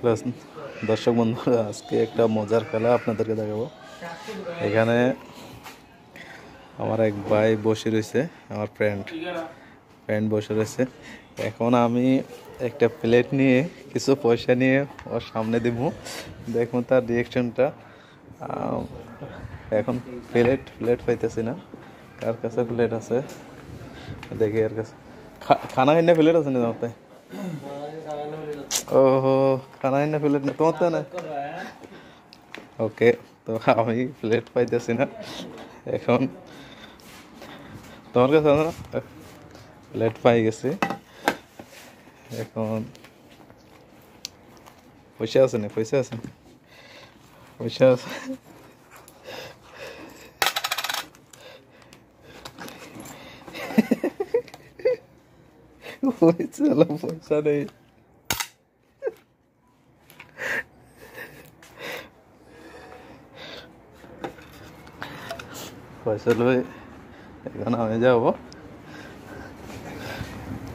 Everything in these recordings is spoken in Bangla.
প্লাস দর্শক বন্ধুরা, আজকে একটা মজার খেলা আপনাদেরকে দেখাবো। এখানে আমার এক ভাই বসে রয়েছে, আমার ফ্রেন্ড ফ্রেন্ড বসে রয়েছে। এখন আমি একটা প্লেট নিয়ে কিছু পয়সা নিয়ে ওর সামনে দিব। দেখুন তার রিয়েকশনটা এখন প্লেট প্লেট পাইতেছি না। কার কাছে প্লেট আছে? দেখি আর কাছে। খানা খাইনা প্লেট আছে না তাই ওহো খানা খাইনা প্লেট না, তোমার না? ওকে তো আমি প্লেট পাইতেছি না। এখন তোমার কাছে না প্লেট পাই গেছি। এখন পয়সা আছে না, পয়সা আছে? পয়সা আছে। পয়সা নেই। পয়সা লই এখানে আমি যাব।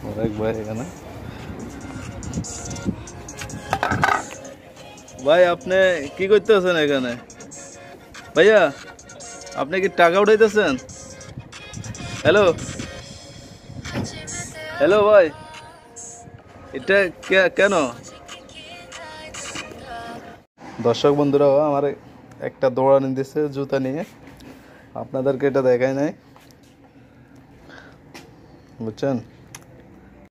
অনেক ভাই এখানে। ভাই আপনি কি করতেছেন এখানে? ভাইয়া আপনি কি টাকা উঠাইতেছেন? হ্যালো? হ্যালো ভাই এটা কে- কেন? দর্শক বন্ধুরা আমার একটা দৌড়ানি দিছে জুতা নিয়ে। আপনাদেরকে এটা দেখায় নাই বুঝছেন